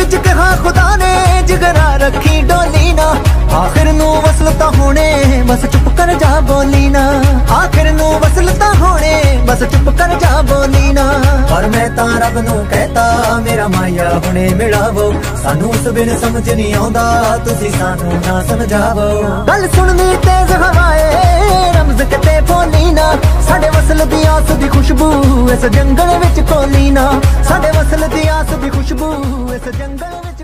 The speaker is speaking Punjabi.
ਵਿੱਚ ਕਹਾ ਖੁਦਾ ਨੇ ਜਿਗਰਾ ਰੱਖੀ ਡੋਲੀ ਨਾ? ਆਖਿਰ ਨੂੰ ਵਸਲ ਤਾਂ ਹੋਣੇ, ਬਸ ਚੁੱਪ ਕਰ ਜਾ ਬੋਲੀ ਨਾ। ਆਖਿਰ ਨੂੰ ਵਸਲ ਤਾਂ ਹੋਣੇ, ਬਸ ਚੁੱਪ ਕਰ ਜਾ ਬੋਲੀ ਨਾ। ਪਰ ਮੈਂ ਤਾਂ ਰੱਬ ਨੂੰ ਕਹਤਾ, ਮੇਰਾ ਮਾਇਆ ਹੁਣੇ ਮਿਲਾਵੋ। ਸਾਨੂੰ ਉਸ ਬਿਨ ਸਮਝ ਨਹੀਂ ਆਉਂਦਾ, ਤੁਸੀਂ ਸਾਨੂੰ ਨਾ ਸਮਝਾਵੋ। ਗੱਲ ਸੁਣਨੀ ਤੇਜ਼ ਹਵਾਏ, ਰਮਜ਼ ਕਿਤੇ ਬੋਲੀ ਨਾ। ਸਾਡੇ ਵਸਲ ਦੀ ਆਸ ਦੀ ਖੁਸ਼ਬੂ ਇਸ ਜੰਗਲ ਵਿੱਚ ਕੋਲੀ ਨਾ। खुशबू इस जंगल विच